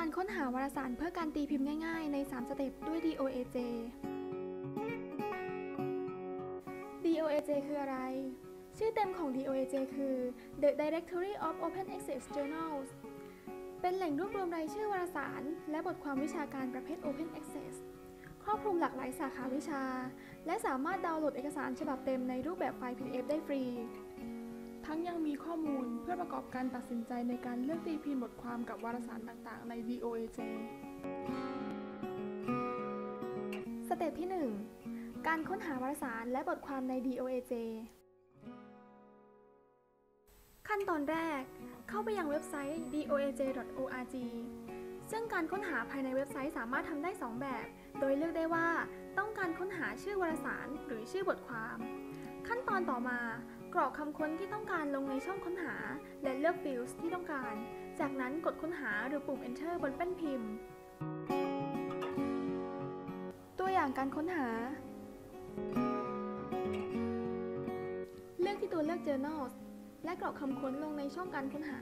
การค้นหาวารสารเพื่อการตีพิมพ์ง่ายๆ ใน 3 สเต็ปด้วย DOAJ DOAJ คืออะไร ชื่อเต็มของ DOAJ คือ The Directory of Open Access Journals เป็นแหล่งรวบรวมรายชื่อวารสาร และบทความวิชาการประเภท Open Access ครอบคลุมหลากหลายสาขาวิชา และสามารถดาวน์โหลดเอกสารฉบับเต็มในรูปแบบไฟล์ PDF ได้ฟรี ทั้งยังมีข้อมูลเพื่อประกอบการตัดสินใจในการเลือกตีพิมพ์บทความกับวารสารต่างๆ ใน DOAJ สเต็ปที่ 1 การค้นหาวารสารและบทความใน DOAJ ขั้นตอนแรก เข้าไปยังเว็บไซต์ doaj.org ซึ่งการค้นหาภายในเว็บไซต์สามารถทำได้ 2 แบบ โดยเลือกได้ว่าต้องการค้นหาชื่อวารสารหรือชื่อบทความ ขั้นตอนต่อมา กรอกคำค้นที่ต้องการลงในช่องค้นหา และเลือก fields ที่ต้องการ จากนั้นกดค้นหาหรือปุ่ม enter บนแป้นพิมพ์ ตัวอย่างการค้นหา เลือกที่ตัวเลือก journals และกรอกคำค้นลงในช่องการค้นหา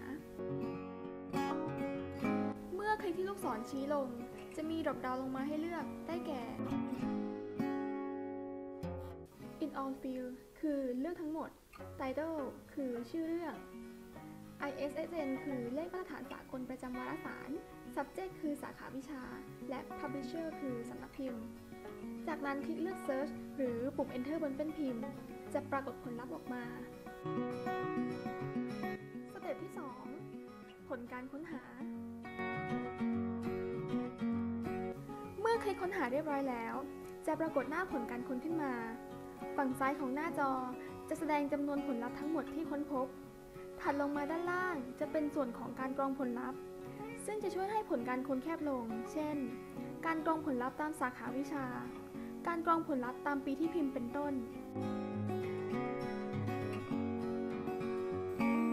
เมื่อคลิกที่ลูกศรชี้ลง จะมีดรอปดาวลงมาให้เลือกได้แก่ in all field คือเลือกทั้งหมด title คือชื่อเรื่อง ISSN คือเลขมาตรฐานสากลประจำวารสาร subject คือสาขาวิชา และ publisher คือสำนักพิมพ์ จากนั้นคลิกเลือก search หรือปุ่ม enter บนแป้นพิมพ์ จะปรากฏผลลัพธ์ออกมา สเต็ปที่ 2 ผลการค้นหา เมื่อคลิกค้นหาเรียบร้อยแล้ว จะปรากฏหน้าผลการค้นขึ้นมา ฝั่งซ้ายของหน้าจอ จะแสดงจำนวนผลลัพธ์ทั้งหมดที่ค้นพบ ถัดลงมาด้านล่างจะเป็นส่วนของการกรองผลลัพธ์ ซึ่งจะช่วยให้ผลการค้นแคบลง เช่น การกรองผลลัพธ์ตามสาขาวิชา การกรองผลลัพธ์ตามปีที่พิมพ์เป็นต้น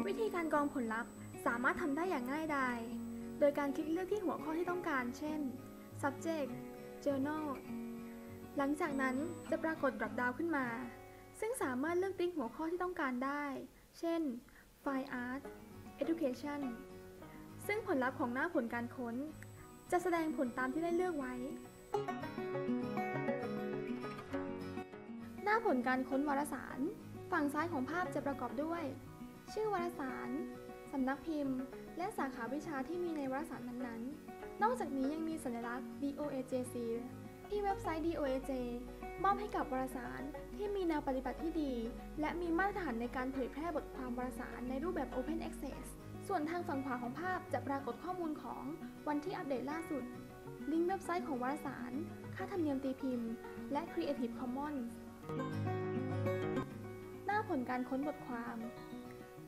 วิธีการกรองผลลัพธ์สามารถทำได้อย่างง่ายดาย โดยการคลิกเลือกที่หัวข้อที่ต้องการ เช่น subject journal หลังจากนั้นจะปรากฏ drop down ขึ้นมา ซึ่งสามารถเลือกติ๊กหัวข้อที่ต้องการได้ เช่น Fine Art Education ซึ่งผลลัพธ์ของหน้าผลการค้น จะแสดงผลตามที่ได้เลือกไว้ หน้าผลการค้นวารสาร ฝั่งซ้ายของภาพจะประกอบด้วย ชื่อวารสาร สำนักพิมพ์ และสาขาวิชาที่มีในวารสารนั้นๆ นอกจากนี้ยังมีสัญลักษณ์ DOAJC ที่เว็บไซต์ DOAJ มอบให้กับวารสารที่มีแนวปฏิบัติที่ดี และมีมาตรฐานในการเผยแพร่บทความวารสารในรูปแบบ Open Access ส่วนทางฝั่งขวาของภาพจะปรากฏข้อมูลของวันที่อัปเดตล่าสุด ลิงก์เว็บไซต์ของวารสาร ค่าธรรมเนียมตีพิมพ์ และ Creative Commons หน้าผลการค้นบทความ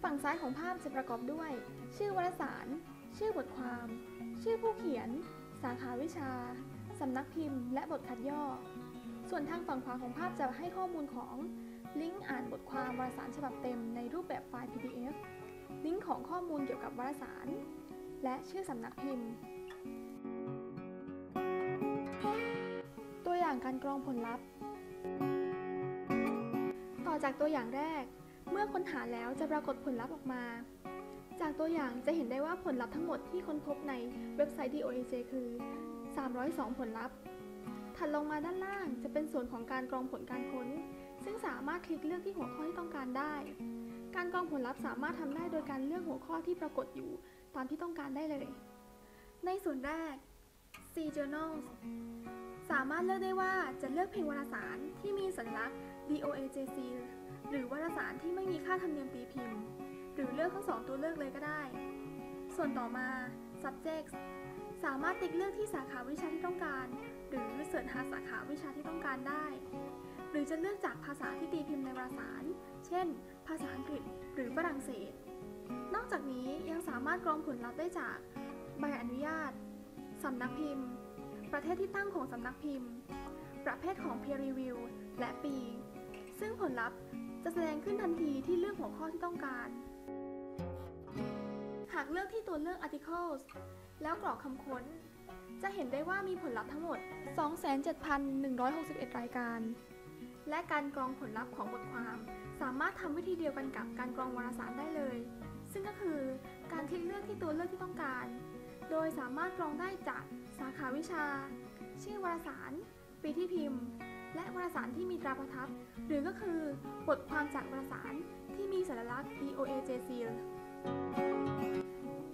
ฝั่งซ้ายของภาพจะประกอบด้วย ชื่อวารสาร ชื่อบทความ ชื่อผู้เขียน สาขาวิชา สำนักพิมพ์ และบทคัดย่อ ส่วนทางฝั่งขวาของภาพจะให้ข้อมูลของลิงก์อ่านบทความวารสารฉบับเต็มในรูปแบบไฟล์ PDF ลิงก์ของข้อมูลเกี่ยวกับวารสาร และชื่อสำนักพิมพ์ ตัวอย่างการกรองผลลัพธ์ ต่อจากตัวอย่างแรก เมื่อค้นหาแล้วจะปรากฏผลลัพธ์ออกมา จากตัวอย่างจะเห็นได้ว่าผลลัพธ์ทั้งหมดที่ค้นพบในเว็บไซต์ DOAJ คือ 302 ผลลัพธ์ ถัดลงมาด้านล่างจะเป็นส่วนของการกรองผลการค้น ซึ่งสามารถคลิกเลือกที่หัวข้อที่ต้องการได้ การกรองผลลัพธ์สามารถทำได้โดยการเลือกหัวข้อที่ปรากฏอยู่ตามที่ต้องการได้เลย ในส่วนแรก C Journals สามารถเลือกได้ว่าจะเลือกเพียงวารสารที่มีสัญลักษณ์ DOAJC หรือวารสารที่ไม่มีค่าธรรมเนียมตีพิมพ์ หรือเลือกทั้งสองตัวเลือกเลยก็ได้ ส่วนต่อมา subjects สามารถติ๊กเลือกที่สาขาวิชาที่ต้องการ หรือเสิร์ชหาสาขาวิชาที่ต้องการได้ หรือจะเลือกจากภาษาที่ตีพิมพ์ในวารสาร เช่น ภาษาอังกฤษหรือฝรั่งเศส นอกจากนี้ยังสามารถกรองผลลัพธ์ได้จาก ใบอนุญาต สำนักพิมพ์ ประเทศที่ตั้งของสำนักพิมพ์ ประเภทของ peer review และปี ซึ่งผลลัพธ์จะแสดงขึ้นทันทีที่เลือกหัวข้อที่ต้องการ หากเลือกที่ตัวเลือก articles แล้วกรอกคำค้น จะเห็นได้ว่ามีผลลัพธ์ทั้งหมด 27,161 รายการ และการกรองผลลัพธ์ของบทความ สามารถทำวิธีเดียวกันกับการกรองวารสารได้เลย ซึ่งก็คือการคลิกเลือกที่ตัวเลือกที่ต้องการ โดยสามารถกรองได้จากสาขาวิชา ชื่อวารสาร ปีที่พิมพ์ และวารสารที่มีตราประทับ หรือก็คือบทความจากวารสารที่มีสัญลักษณ์ DOAJ Seal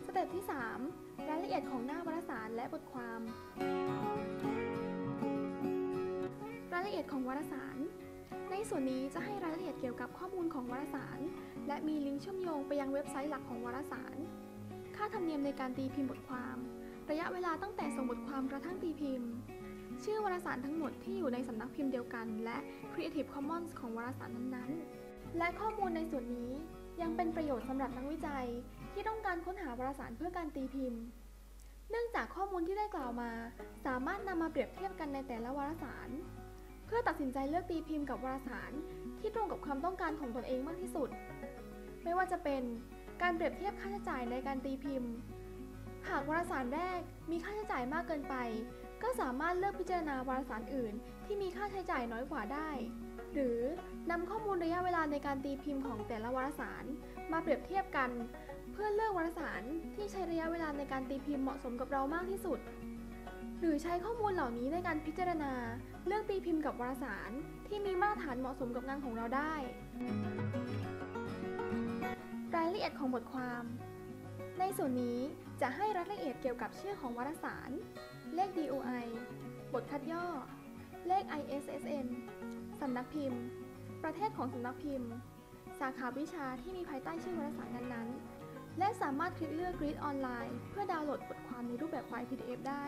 สเต็ปที่3ราย ละเอียดของหน้าวารสารและบทความ รายละเอียดของวารสาร ในส่วนนี้จะให้รายละเอียดเกี่ยวกับข้อมูลของวารสาร และมีลิงก์เชื่อมโยงไปยังเว็บไซต์หลักของวารสาร ค่าธรรมเนียมในการตีพิมพ์บทความ ระยะเวลาตั้งแต่ส่งบทความกระทั่งตีพิมพ์ ชื่อวารสารทั้งหมดที่อยู่ในสำนักพิมพ์เดียวกัน และ Creative Commons ของวารสารนั้นๆ และข้อมูลในส่วนนี้ยังเป็นประโยชน์สำหรับนักวิจัย ที่ต้องการค้นหาวารสารเพื่อการตีพิมพ์ เนื่องจากข้อมูลที่ได้กล่าวมา สามารถนำมาเปรียบเทียบกันในแต่ละวารสาร เพื่อตัดสินใจเลือกตีพิมพ์กับวารสารที่ตรงกับความต้องการของตนเองมากที่สุด ไม่ว่าจะเป็นการเปรียบเทียบค่าใช้จ่ายในการตีพิมพ์ หากวารสารแรกมีค่าใช้จ่ายมากเกินไป ก็สามารถเลือกพิจารณาวารสารอื่น ที่มีค่าใช้จ่ายน้อยกว่าได้ หรือนำข้อมูลระยะเวลาในการตีพิมพ์ของแต่ละวารสาร มาเปรียบเทียบกัน เพื่อเลือกวารสารที่ใช้ระยะเวลาในการตีพิมพ์เหมาะสมกับเรามากที่สุด หรือใช้ข้อมูลเหล่านี้ในการพิจารณา เลือกตีพิมพ์กับวารสารที่มีมาตรฐานเหมาะสมกับงานของเราได้ รายละเอียดของบทความ ในส่วนนี้จะให้รายละเอียดเกี่ยวกับชื่อของวารสาร เลข DOI บทคัดย่อ เลข ISSN สำนักพิมพ์ ประเทศของสำนักพิมพ์ สาขาวิชาที่มีภายใต้ชื่อวารสารนั้นๆ และสามารถคลิกเลือก Read ออนไลน์ เพื่อดาวน์โหลดบทความในรูปแบบไฟล์ PDF ได้